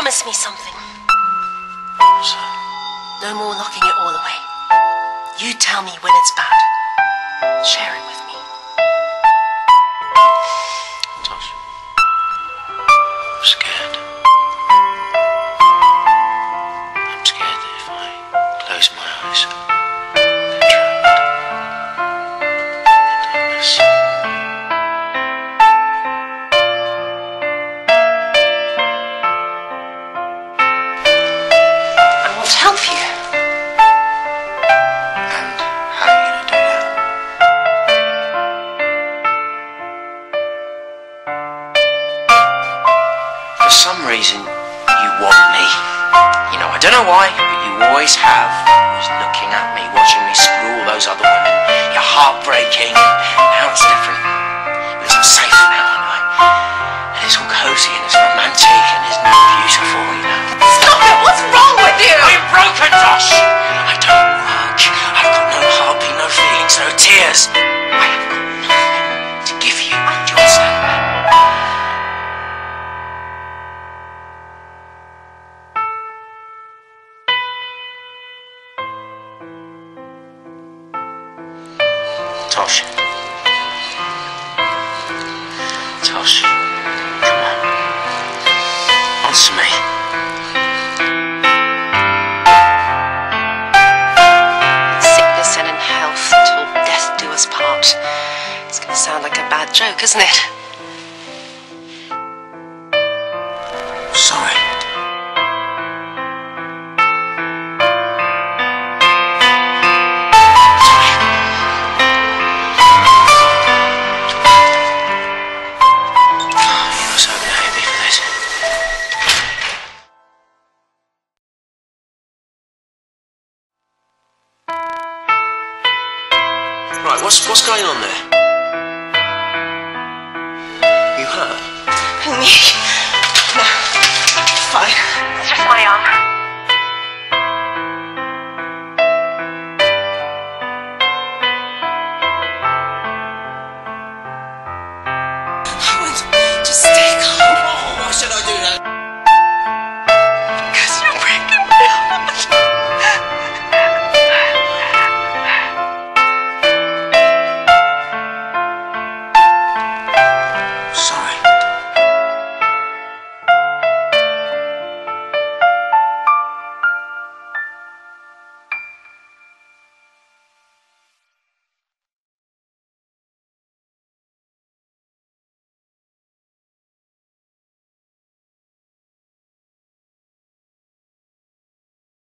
promise me something. No more locking it all away. You tell me when it's bad. Share it to help you. For some reason, you want me. You know, I don't know why, but you always have. Always looking at me, watching me screw all those other women. You're heartbreaking. Tosh. Tosh. Come on. Answer me. Sickness and in health till death do us part. It's going to sound like a bad joke, isn't it? Right, what's what's going on there? You hurt? Me? No. Fine. It's just my arm.